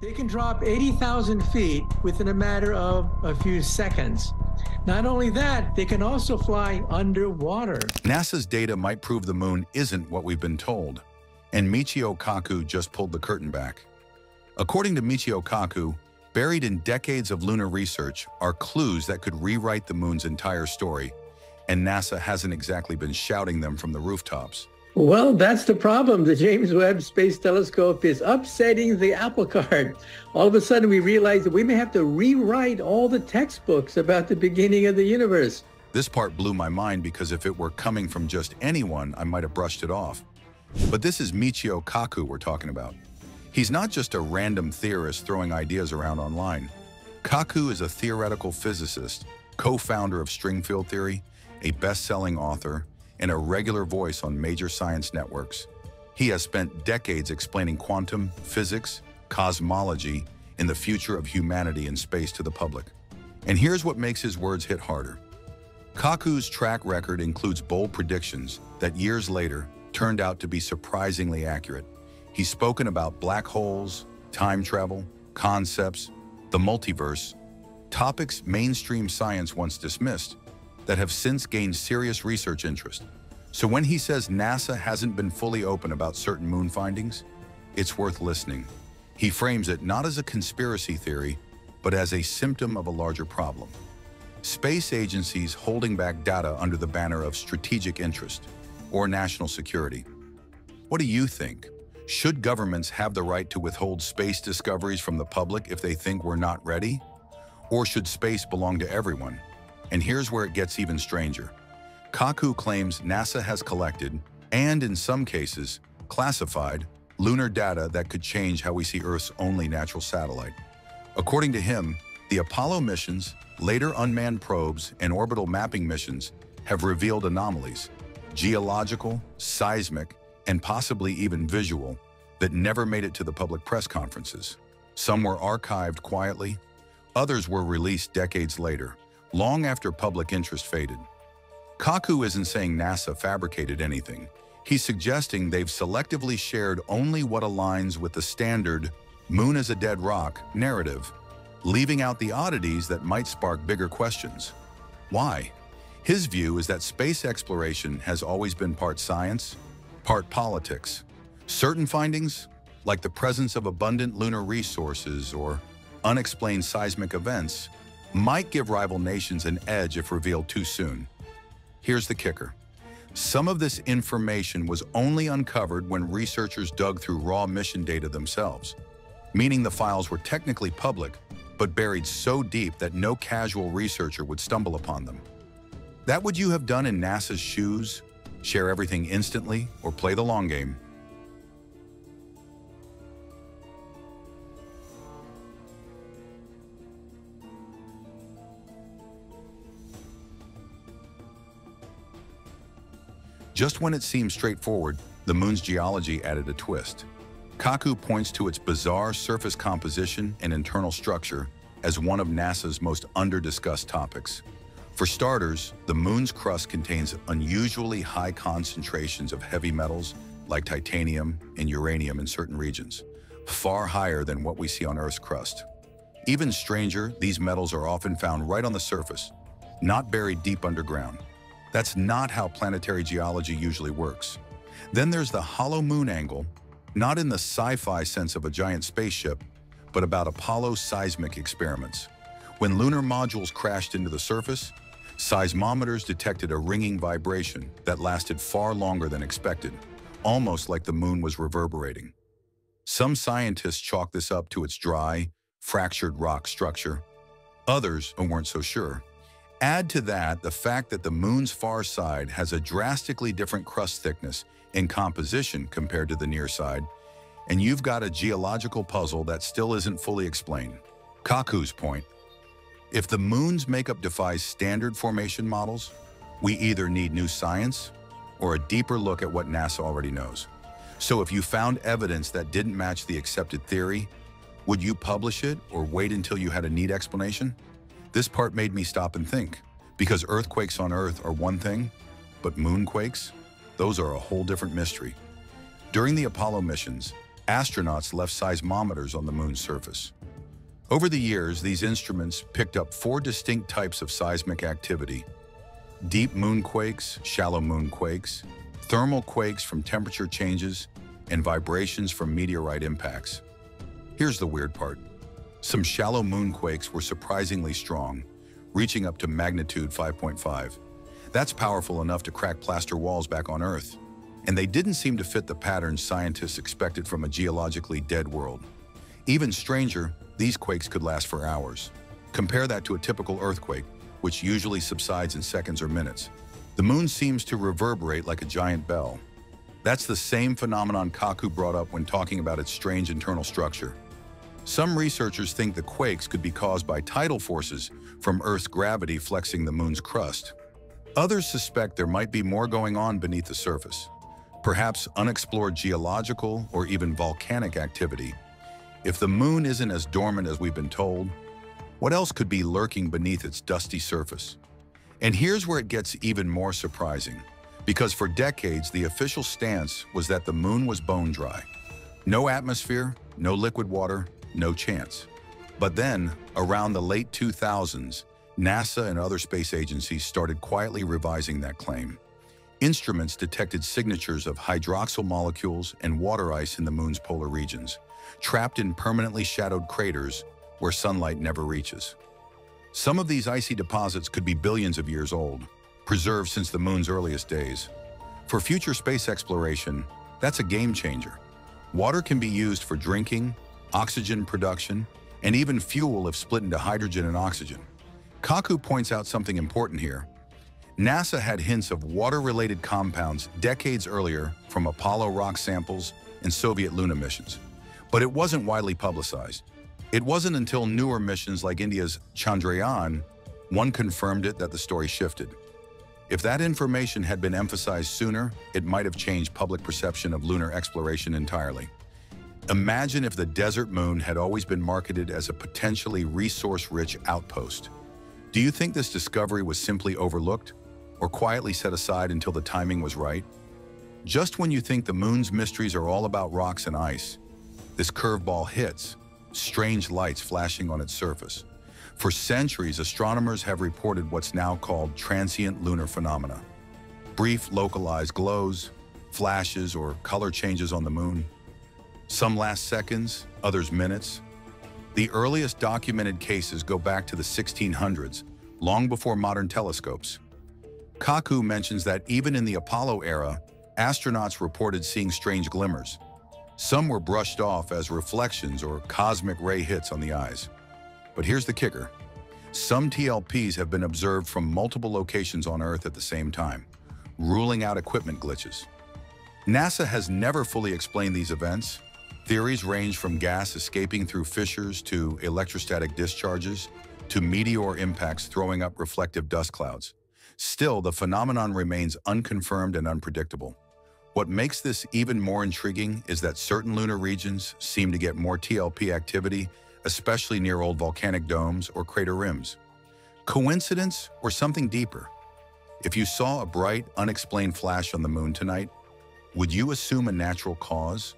They can drop 80,000 feet within a matter of a few seconds. Not only that, they can also fly underwater. NASA's data might prove the moon isn't what we've been told, and Michio Kaku just pulled the curtain back. According to Michio Kaku, buried in decades of lunar research are clues that could rewrite the moon's entire story, and NASA hasn't exactly been shouting them from the rooftops. Well, that's the problem. The James Webb Space Telescope is upsetting the apple cart. All of a sudden, we realize that we may have to rewrite all the textbooks about the beginning of the universe. This part blew my mind because if it were coming from just anyone, I might have brushed it off. But this is Michio Kaku we're talking about. He's not just a random theorist throwing ideas around online. Kaku is a theoretical physicist, co-founder of string field theory, a best-selling author, and a regular voice on major science networks. He has spent decades explaining quantum, physics, cosmology, and the future of humanity in space to the public. And here's what makes his words hit harder. Kaku's track record includes bold predictions that years later turned out to be surprisingly accurate. He's spoken about black holes, time travel, concepts, the multiverse, topics mainstream science once dismissed, that have since gained serious research interest. So when he says NASA hasn't been fully open about certain moon findings, it's worth listening. He frames it not as a conspiracy theory, but as a symptom of a larger problem. Space agencies holding back data under the banner of strategic interest or national security. What do you think? Should governments have the right to withhold space discoveries from the public if they think we're not ready? Or should space belong to everyone? And here's where it gets even stranger. Kaku claims NASA has collected, and in some cases, classified, lunar data that could change how we see Earth's only natural satellite. According to him, the Apollo missions, later unmanned probes, and orbital mapping missions have revealed anomalies, geological, seismic, and possibly even visual, that never made it to the public press conferences. Some were archived quietly, others were released decades later, long after public interest faded. Kaku isn't saying NASA fabricated anything. He's suggesting they've selectively shared only what aligns with the standard moon is a dead rock narrative, leaving out the oddities that might spark bigger questions. Why? His view is that space exploration has always been part science, part politics. Certain findings, like the presence of abundant lunar resources or unexplained seismic events, might give rival nations an edge if revealed too soon. Here's the kicker. Some of this information was only uncovered when researchers dug through raw mission data themselves, meaning the files were technically public, but buried so deep that no casual researcher would stumble upon them. That would you have done in NASA's shoes? Share everything instantly or play the long game? Just when it seemed straightforward, the moon's geology added a twist. Kaku points to its bizarre surface composition and internal structure as one of NASA's most under-discussed topics. For starters, the moon's crust contains unusually high concentrations of heavy metals like titanium and uranium in certain regions, far higher than what we see on Earth's crust. Even stranger, these metals are often found right on the surface, not buried deep underground. That's not how planetary geology usually works. Then there's the hollow moon angle, not in the sci-fi sense of a giant spaceship, but about Apollo seismic experiments. When lunar modules crashed into the surface, seismometers detected a ringing vibration that lasted far longer than expected, almost like the moon was reverberating. Some scientists chalk this up to its dry, fractured rock structure. Others weren't so sure. Add to that the fact that the moon's far side has a drastically different crust thickness and composition compared to the near side, and you've got a geological puzzle that still isn't fully explained. Kaku's point, if the moon's makeup defies standard formation models, we either need new science or a deeper look at what NASA already knows. So if you found evidence that didn't match the accepted theory, would you publish it or wait until you had a neat explanation? This part made me stop and think, because earthquakes on Earth are one thing, but moonquakes, those are a whole different mystery. During the Apollo missions, astronauts left seismometers on the moon's surface. Over the years, these instruments picked up four distinct types of seismic activity. Deep moonquakes, shallow moonquakes, thermal quakes from temperature changes, and vibrations from meteorite impacts. Here's the weird part. Some shallow moonquakes were surprisingly strong, reaching up to magnitude 5.5. That's powerful enough to crack plaster walls back on Earth. And they didn't seem to fit the patterns scientists expected from a geologically dead world. Even stranger, these quakes could last for hours. Compare that to a typical earthquake, which usually subsides in seconds or minutes. The moon seems to reverberate like a giant bell. That's the same phenomenon Kaku brought up when talking about its strange internal structure. Some researchers think the quakes could be caused by tidal forces from Earth's gravity flexing the moon's crust. Others suspect there might be more going on beneath the surface, perhaps unexplored geological or even volcanic activity. If the moon isn't as dormant as we've been told, what else could be lurking beneath its dusty surface? And here's where it gets even more surprising, because for decades the official stance was that the moon was bone dry. No atmosphere, no liquid water, no chance. But then, around the late 2000s, NASA and other space agencies started quietly revising that claim. Instruments detected signatures of hydroxyl molecules and water ice in the moon's polar regions, trapped in permanently shadowed craters where sunlight never reaches. Some of these icy deposits could be billions of years old, preserved since the moon's earliest days. For future space exploration, that's a game changer. Water can be used for drinking, oxygen production, and even fuel if split into hydrogen and oxygen. Kaku points out something important here. NASA had hints of water-related compounds decades earlier from Apollo rock samples and Soviet Luna missions, but it wasn't widely publicized. It wasn't until newer missions like India's Chandrayaan one confirmed it that the story shifted. If that information had been emphasized sooner, it might have changed public perception of lunar exploration entirely. Imagine if the desert moon had always been marketed as a potentially resource-rich outpost. Do you think this discovery was simply overlooked or quietly set aside until the timing was right? Just when you think the moon's mysteries are all about rocks and ice, this curveball hits, strange lights flashing on its surface. For centuries, astronomers have reported what's now called transient lunar phenomena. Brief localized glows, flashes, or color changes on the moon. Some last seconds, others minutes, the earliest documented cases go back to the 1600s, long before modern telescopes. Kaku mentions that even in the Apollo era, astronauts reported seeing strange glimmers. Some were brushed off as reflections or cosmic ray hits on the eyes. But here's the kicker. Some TLPs have been observed from multiple locations on Earth at the same time, ruling out equipment glitches. NASA has never fully explained these events, Theories range from gas escaping through fissures to electrostatic discharges to meteor impacts throwing up reflective dust clouds. Still, the phenomenon remains unconfirmed and unpredictable. What makes this even more intriguing is that certain lunar regions seem to get more TLP activity, especially near old volcanic domes or crater rims. Coincidence or something deeper? If you saw a bright, unexplained flash on the moon tonight, would you assume a natural cause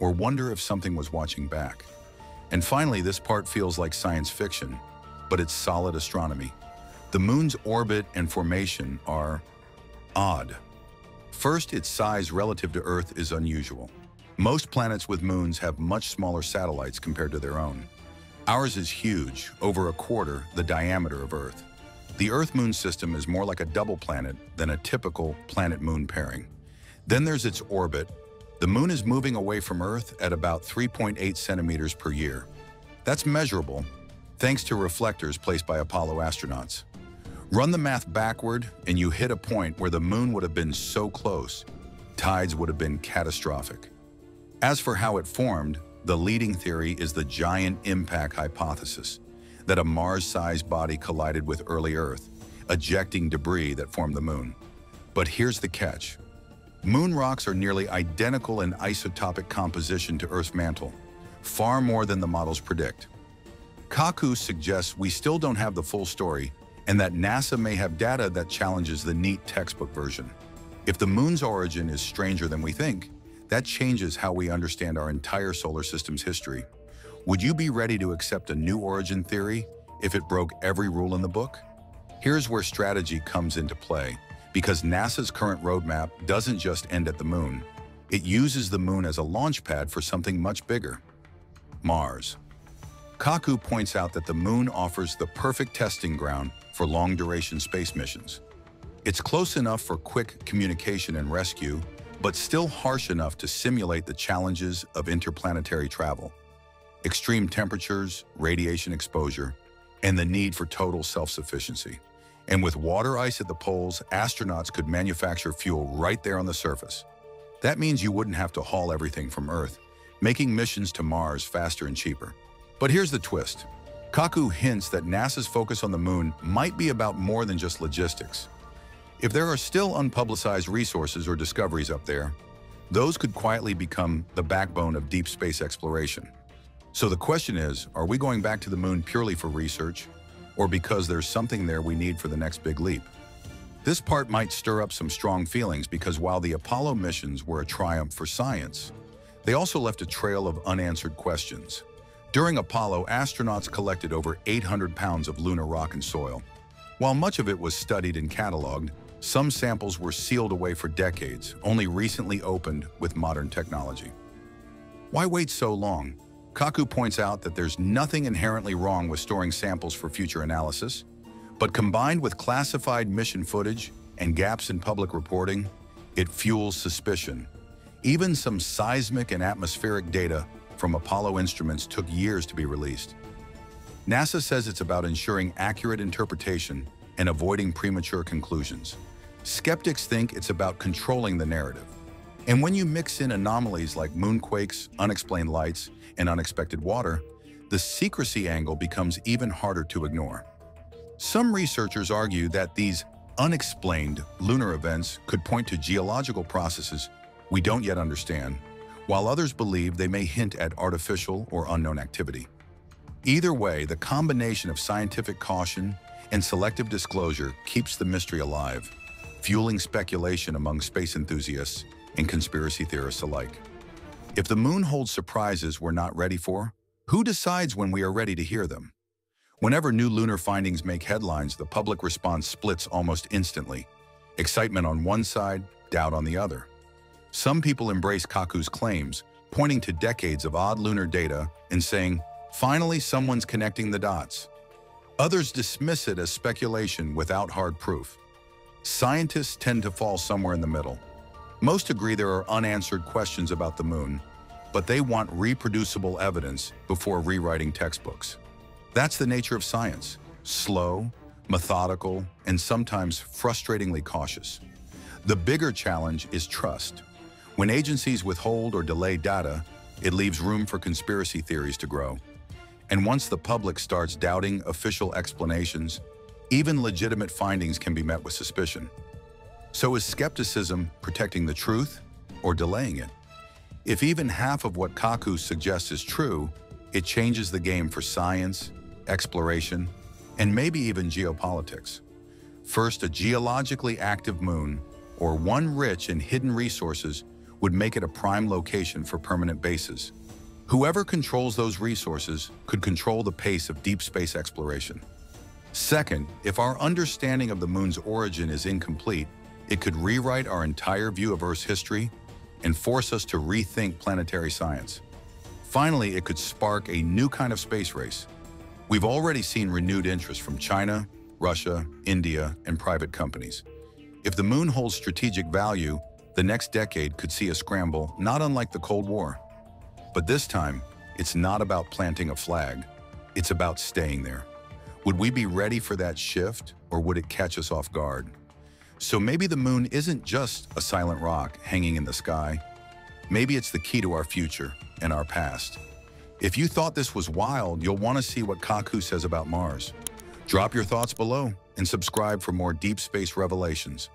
or wonder if something was watching back. And finally, this part feels like science fiction, but it's solid astronomy. The moon's orbit and formation are odd. First, its size relative to Earth is unusual. Most planets with moons have much smaller satellites compared to their own. Ours is huge, over a quarter the diameter of Earth. The Earth-Moon system is more like a double planet than a typical planet-moon pairing. Then there's its orbit, the moon is moving away from Earth at about 3.8 centimeters per year. That's measurable, thanks to reflectors placed by Apollo astronauts. Run the math backward, and you hit a point where the moon would have been so close, tides would have been catastrophic. As for how it formed, the leading theory is the giant impact hypothesis, that a Mars-sized body collided with early Earth, ejecting debris that formed the moon. But here's the catch. Moon rocks are nearly identical in isotopic composition to Earth's mantle, far more than the models predict. Kaku suggests we still don't have the full story and that NASA may have data that challenges the neat textbook version. If the moon's origin is stranger than we think, That changes how we understand our entire solar system's history. Would you be ready to accept a new origin theory if it broke every rule in the book? Here's where strategy comes into play, because NASA's current roadmap doesn't just end at the moon. It uses the moon as a launch pad for something much bigger, Mars. Kaku points out that the moon offers the perfect testing ground for long-duration space missions. It's close enough for quick communication and rescue, but still harsh enough to simulate the challenges of interplanetary travel. Extreme temperatures, radiation exposure, and the need for total self-sufficiency. And with water ice at the poles, astronauts could manufacture fuel right there on the surface. That means you wouldn't have to haul everything from Earth, making missions to Mars faster and cheaper. But here's the twist. Kaku hints that NASA's focus on the moon might be about more than just logistics. If there are still unpublicized resources or discoveries up there, those could quietly become the backbone of deep space exploration. So the question is, are we going back to the moon purely for research, or because there's something there we need for the next big leap? This part might stir up some strong feelings because while the Apollo missions were a triumph for science, they also left a trail of unanswered questions. During Apollo, astronauts collected over 800 pounds of lunar rock and soil. While much of it was studied and cataloged, some samples were sealed away for decades, only recently opened with modern technology. Why wait so long? Kaku points out that there's nothing inherently wrong with storing samples for future analysis, but combined with classified mission footage and gaps in public reporting, it fuels suspicion. Even some seismic and atmospheric data from Apollo instruments took years to be released. NASA says it's about ensuring accurate interpretation and avoiding premature conclusions. Skeptics think it's about controlling the narrative. And when you mix in anomalies like moonquakes, unexplained lights, and unexpected water, the secrecy angle becomes even harder to ignore. Some researchers argue that these unexplained lunar events could point to geological processes we don't yet understand while others believe they may hint at artificial or unknown activity. Either way, the combination of scientific caution and selective disclosure keeps the mystery alive, fueling speculation among space enthusiasts and conspiracy theorists alike. If the moon holds surprises we're not ready for, who decides when we are ready to hear them? Whenever new lunar findings make headlines, the public response splits almost instantly. Excitement on one side, doubt on the other. Some people embrace Kaku's claims, pointing to decades of odd lunar data and saying, finally someone's connecting the dots. Others dismiss it as speculation without hard proof. Scientists tend to fall somewhere in the middle. Most agree there are unanswered questions about the moon, but they want reproducible evidence before rewriting textbooks. That's the nature of science, slow, methodical, and sometimes frustratingly cautious. The bigger challenge is trust. When agencies withhold or delay data, it leaves room for conspiracy theories to grow. And once the public starts doubting official explanations, even legitimate findings can be met with suspicion. So is skepticism protecting the truth or delaying it? If even half of what Kaku suggests is true, it changes the game for science, exploration, and maybe even geopolitics. First, a geologically active moon, or one rich in hidden resources would make it a prime location for permanent bases. Whoever controls those resources could control the pace of deep space exploration. Second, if our understanding of the moon's origin is incomplete, it could rewrite our entire view of Earth's history and force us to rethink planetary science. Finally, it could spark a new kind of space race. We've already seen renewed interest from China, Russia, India, and private companies. If the moon holds strategic value, the next decade could see a scramble not unlike the Cold War. But this time, it's not about planting a flag. It's about staying there. Would we be ready for that shift, or would it catch us off guard? So maybe the moon isn't just a silent rock hanging in the sky. Maybe it's the key to our future and our past. If you thought this was wild, you'll want to see what Kaku says about Mars. Drop your thoughts below and subscribe for more deep space revelations.